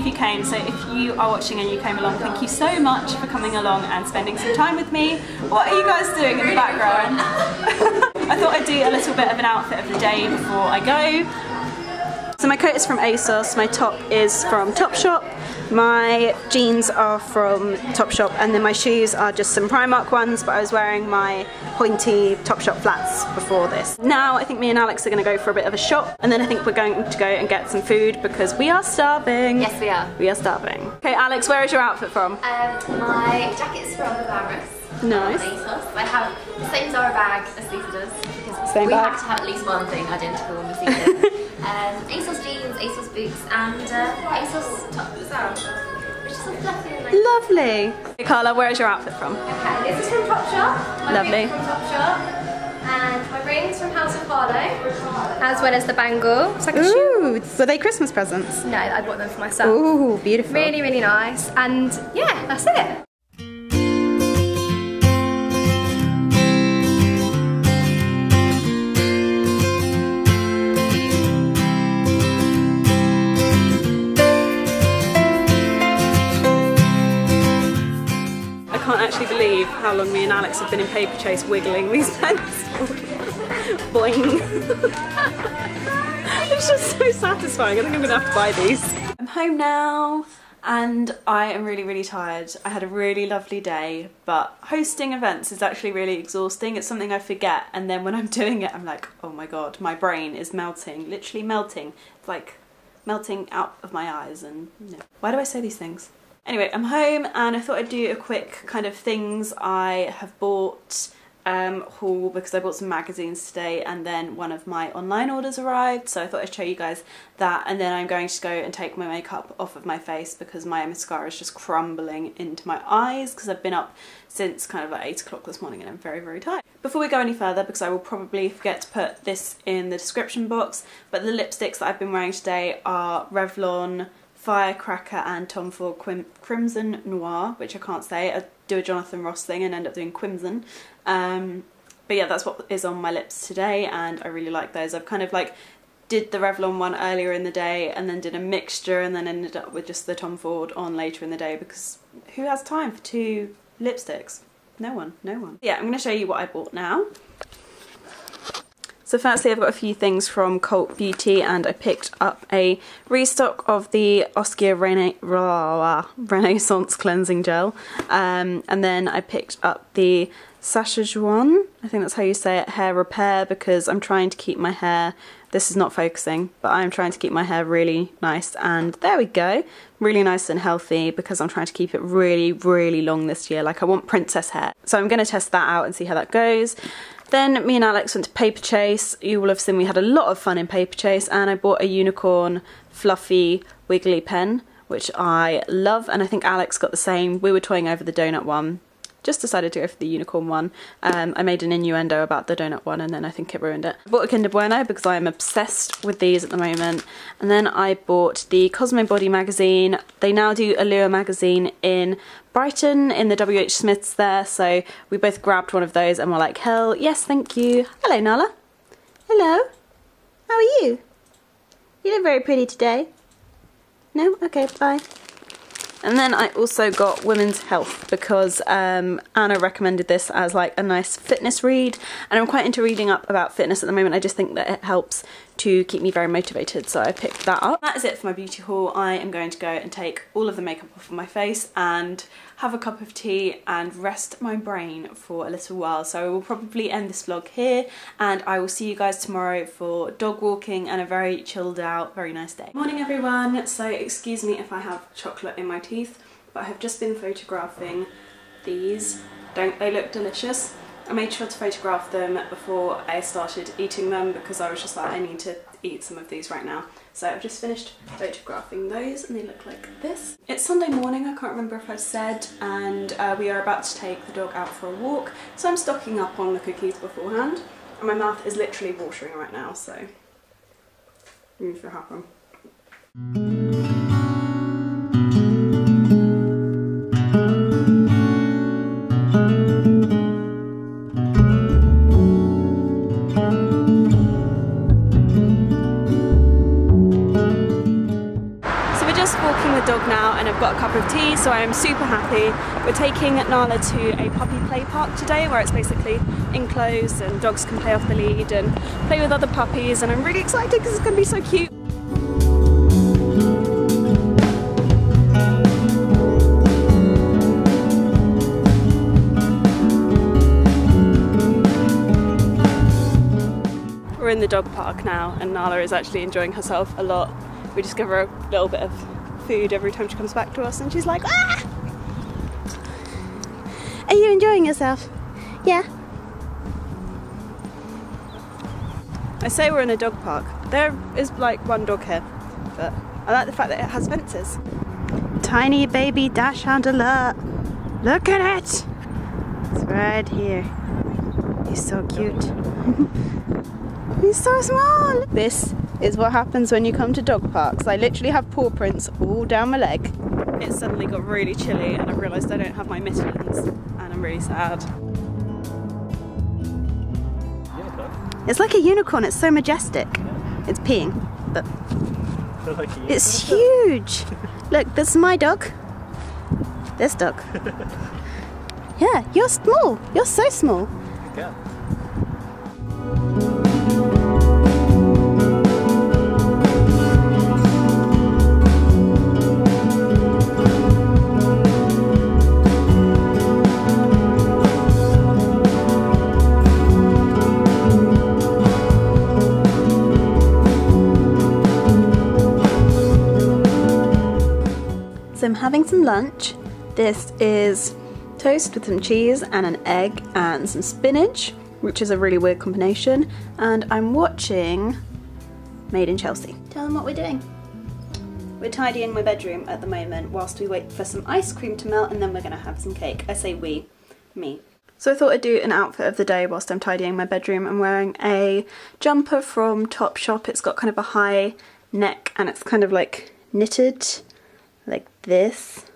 of you came so if you are watching and you came along thank you so much for coming along and spending some time with me. What are you guys doing in the background? I thought I'd do a little bit of an outfit of the day before I go. So my coat is from ASOS, my top is from Topshop, my jeans are from Topshop and then my shoes are just some Primark ones but I was wearing my pointy Topshop flats before this. Now I think me and Alex are going to go for a bit of a shop and then I think we're going to go and get some food because we are starving. Yes, we are. We are starving. Okay Alex, where is your outfit from? Um, my jacket's from Glamorous. Nice. I have the same Zara bag as Lisa does because Same we bag. have to have at least one thing identical when we see them. Um, ASOS jeans, ASOS boots, and uh, ASOS top Zara, which is a fluffy and nice. Lovely. Hey, Carla, where is your outfit from? Okay, this is from Topshop. My Lovely. from Topshop. And my rings from House of Harlow, as well as the bangle. It's like a shoe. Ooh, were they Christmas presents? No, I bought them for myself. Ooh, beautiful. Really, really nice. And yeah, that's it. Believe how long me and Alex have been in Paperchase wiggling these pens. Boing. it's just so satisfying. I think I'm gonna have to buy these. I'm home now and I am really, really tired. I had a really lovely day, but hosting events is actually really exhausting. It's something I forget and then when I'm doing it, I'm like, oh my god, my brain is melting, literally melting. It's like melting out of my eyes and. Why do I say these things? Anyway, I'm home and I thought I'd do a quick kind of things I have bought um, haul because I bought some magazines today and then one of my online orders arrived so I thought I'd show you guys that and then I'm going to go and take my makeup off of my face because my mascara is just crumbling into my eyes because I've been up since kind of like 8 o'clock this morning and I'm very very tired. Before we go any further because I will probably forget to put this in the description box but the lipsticks that I've been wearing today are Revlon Firecracker and Tom Ford Quim- Crimson Noir, which I can't say. I do a Jonathan Ross thing and end up doing Crimson. Um, but yeah, that's what is on my lips today, and I really like those. I've kind of like did the Revlon one earlier in the day, and then did a mixture, and then ended up with just the Tom Ford on later in the day because who has time for two lipsticks? No one, no one. Yeah, I'm going to show you what I bought now. So firstly I've got a few things from Cult Beauty and I picked up a restock of the Oskia Rena Renaissance Cleansing Gel. Um, and then I picked up the Sachajuan, I think that's how you say it, hair repair because I'm trying to keep my hair, this is not focusing, but I'm trying to keep my hair really nice and there we go, really nice and healthy because I'm trying to keep it really, really long this year, like I want princess hair. So I'm going to test that out and see how that goes. Then me and Alex went to Paperchase. You will have seen we had a lot of fun in Paperchase and I bought a unicorn fluffy wiggly pen which I love and I think Alex got the same. We were toying over the donut one. Just decided to go for the unicorn one. Um, I made an innuendo about the donut one and then I think it ruined it. I bought a Kinder Bueno because I am obsessed with these at the moment. And then I bought the Cosmo Body magazine. They now do Allure magazine in Brighton in the WH Smiths there. So we both grabbed one of those and were like, hell yes, thank you. Hello, Nala. Hello. How are you? You look very pretty today. No? Okay, bye. And then I also got Women's Health because um, Anna recommended this as like a nice fitness read and I'm quite into reading up about fitness at the moment. I just think that it helps to keep me very motivated so I picked that up. That is it for my beauty haul. I am going to go and take all of the makeup off of my face and have a cup of tea and rest my brain for a little while. So I will probably end this vlog here and I will see you guys tomorrow for dog walking and a very chilled out, very nice day. Morning everyone. So excuse me if I have chocolate in my teeth, but I have just been photographing these. Don't they look delicious? I made sure to photograph them before I started eating them because I was just like, I need to eat some of these right now. So I've just finished photographing those and they look like this. It's Sunday morning, I can't remember if I've said, and uh, we are about to take the dog out for a walk. So I'm stocking up on the cookies beforehand. And my mouth is literally watering right now, so needs to happen. Just walking the dog now and I've got a cup of tea, so I am super happy. We're taking Nala to a puppy play park today where it's basically enclosed and dogs can play off the lead and play with other puppies and I'm really excited because it's going to be so cute. We're in the dog park now and Nala is actually enjoying herself a lot. We just give her a little bit of food every time she comes back to us and she's like, ah! Are you enjoying yourself? Yeah. I say we're in a dog park. There is like one dog here, but I like the fact that it has fences. Tiny baby dachshund alert. Look at it! It's right here. He's so cute. He's so small! This is what happens when you come to dog parks. I literally have paw prints all down my leg. It suddenly got really chilly and I realised I don't have my mittens and I'm really sad. It's like a unicorn, it's so majestic. It's peeing, but it's huge. Look, this is my dog. This dog. Yeah, you're small. You're so small. Yeah. Lunch. This is toast with some cheese and an egg and some spinach, which is a really weird combination. And I'm watching Made in Chelsea. Tell them what we're doing. We're tidying my bedroom at the moment whilst we wait for some ice cream to melt and then we're going to have some cake. I say we, me. So I thought I'd do an outfit of the day whilst I'm tidying my bedroom. I'm wearing a jumper from Topshop. It's got kind of a high neck and it's kind of like knitted like this.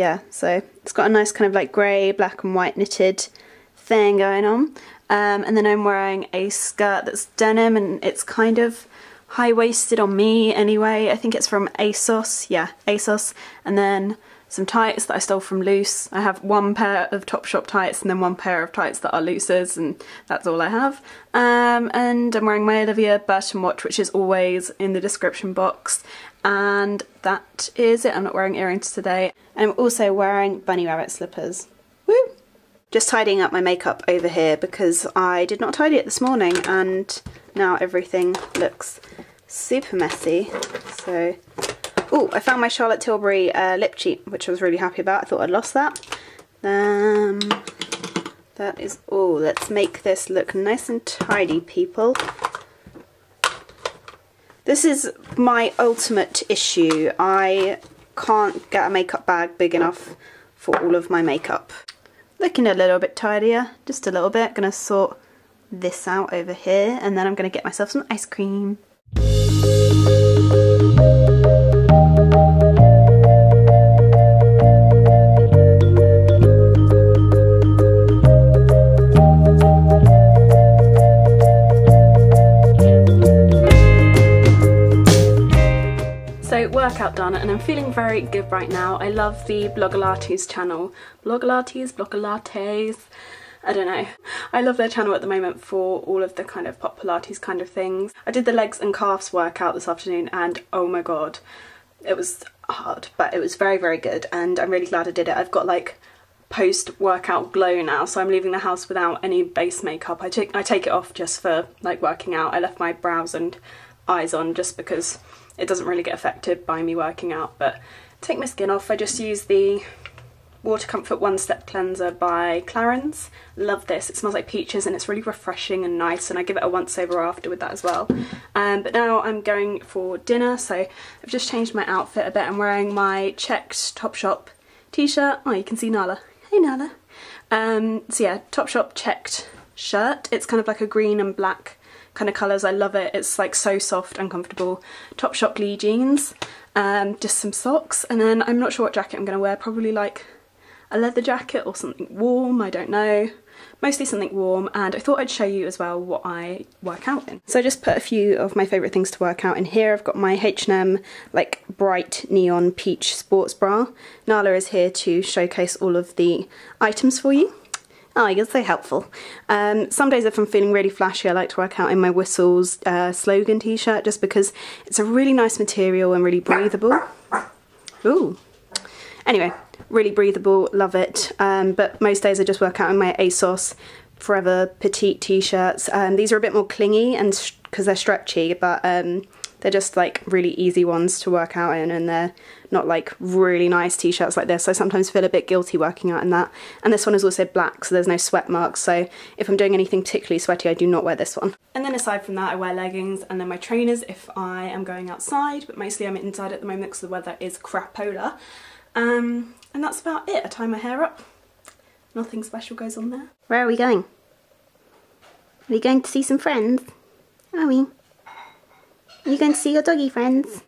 Yeah, so it's got a nice kind of like grey, black and white knitted thing going on. Um, and then I'm wearing a skirt that's denim and it's kind of high-waisted on me anyway. I think it's from ASOS, yeah, ASOS. And then some tights that I stole from Loose. I have one pair of Topshop tights and then one pair of tights that are Loose's and that's all I have. Um, and I'm wearing my Olivia Burton watch which is always in the description box and that is it. I'm not wearing earrings today. I'm also wearing bunny rabbit slippers. Woo! Just tidying up my makeup over here because I did not tidy it this morning and now everything looks super messy. So, oh, I found my Charlotte Tilbury uh, lip cheat, which I was really happy about. I thought I'd lost that. Um, that is all. Let's make this look nice and tidy, people. This is my ultimate issue. I can't get a makeup bag big enough for all of my makeup. Looking a little bit tidier, just a little bit. Gonna sort this out over here and then I'm gonna get myself some ice cream. Workout done and I'm feeling very good right now. I love the Blogolates channel. Blogolates, Blogolates, I don't know. I love their channel at the moment for all of the kind of pop Pilates kind of things. I did the legs and calves workout this afternoon and oh my god, it was hard but it was very very good and I'm really glad I did it. I've got like post-workout glow now so I'm leaving the house without any base makeup. I take, I take it off just for like working out. I left my brows and eyes on just because it doesn't really get affected by me working out but take my skin off I just use the Water Comfort One Step Cleanser by Clarins. Love this, it smells like peaches and it's really refreshing and nice and I give it a once over after with that as well. Um, but now I'm going for dinner so I've just changed my outfit a bit. I'm wearing my checked Topshop t-shirt. Oh you can see Nala. Hey Nala. Um, so yeah, Topshop checked shirt. It's kind of like a green and black kind of colours. I love it. It's like so soft and comfortable. Topshop Leigh jeans, um, just some socks, and then I'm not sure what jacket I'm going to wear. Probably like a leather jacket or something warm, I don't know. mostly something warm and I thought I'd show you as well what I work out in. So I just put a few of my favourite things to work out in here. I've got my H&M like bright neon peach sports bra. Nala is here to showcase all of the items for you. Oh, you're so helpful. Um, some days if I'm feeling really flashy, I like to work out in my Whistles uh, slogan t-shirt just because it's a really nice material and really breathable. Ooh. Anyway, really breathable, love it. Um, but most days I just work out in my ASOS Forever Petite t-shirts. Um, these are a bit more clingy and because they're stretchy, but um, they're just like really easy ones to work out in and they're not like really nice t-shirts like this. I sometimes feel a bit guilty working out in that. And this one is also black, so there's no sweat marks. So if I'm doing anything particularly sweaty, I do not wear this one. And then aside from that, I wear leggings and then my trainers if I am going outside, but mostly I'm inside at the moment because the weather is crapola. Um, and that's about it. I tie my hair up. Nothing special goes on there. Where are we going? Are we going to see some friends? Are we? You can see your doggy friends?